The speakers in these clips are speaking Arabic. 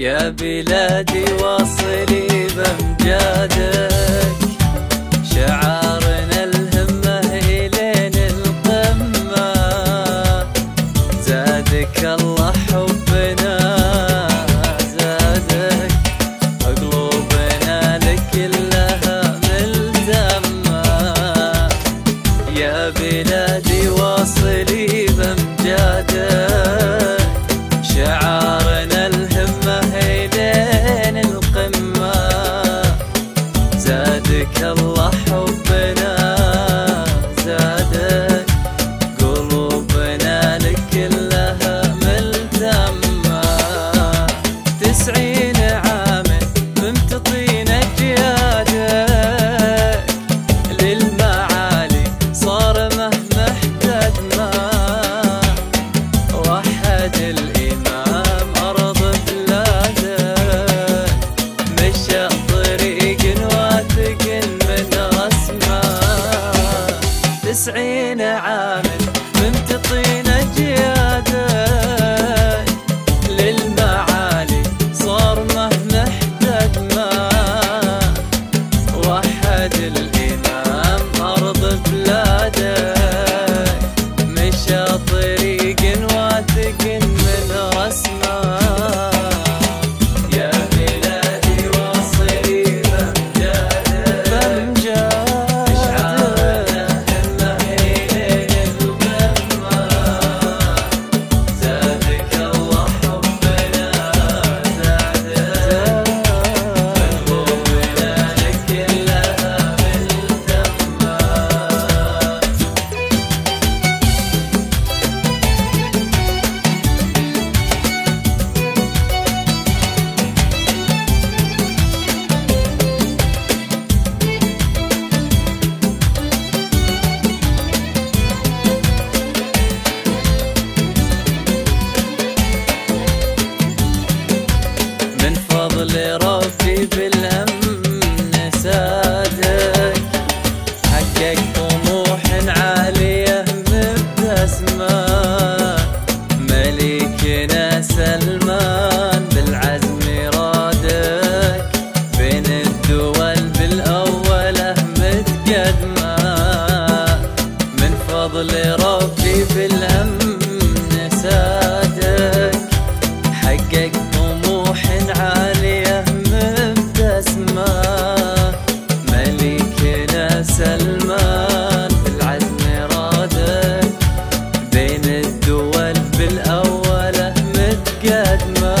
يا بلادي واصلي بامجادك. شعارنا الهمة إلين القمة. زادك الله حبنا زادك قلوبنا لك لها ملتمة. يا بلادي تسعين عامل من تطين little سلمان العزم رادك بين الدول بالأولى متقدمة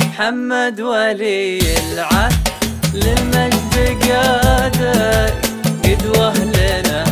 محمد ولي العهد للمجد قادك قدوة لنا